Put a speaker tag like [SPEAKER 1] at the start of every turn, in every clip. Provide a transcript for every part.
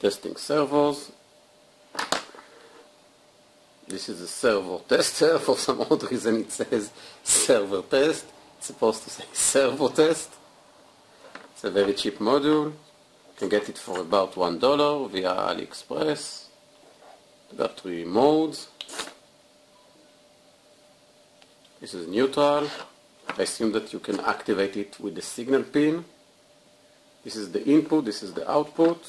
[SPEAKER 1] testing servers this is a server tester for some odd reason it says server test. It's supposed to say servo test. It's a very cheap module. You can get it for about one dollar via AliExpress. Got three modes. This is neutral. I assume that you can activate it with the signal pin. This is the input. This is the output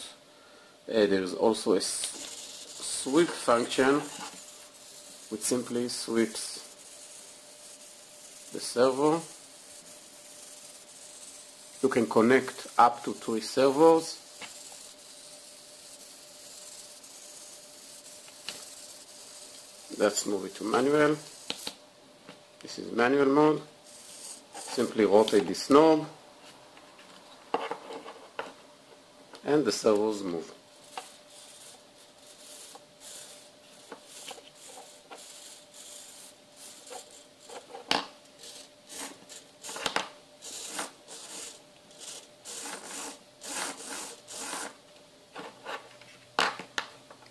[SPEAKER 1] Uh, there is also a sweep function which simply sweeps the servo. You can connect up to three servos. Let's move it to manual. This is manual mode. Simply rotate this knob and the servos move.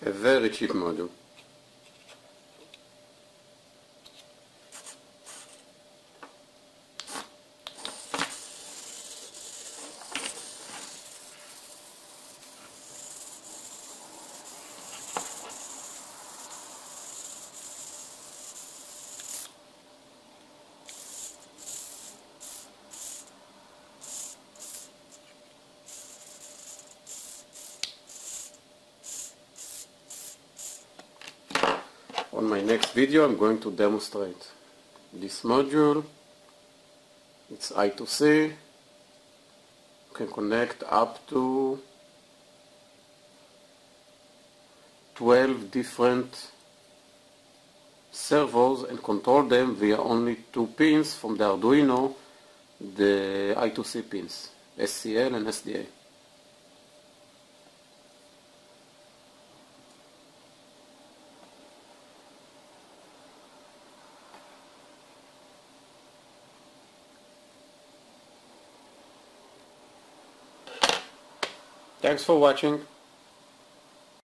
[SPEAKER 1] A on my next video I'm going to demonstrate this module. It's I2C you can connect up to 12 different servos and control them via only two pins from the Arduino the I2C pins SCL and SDA Thanks for watching.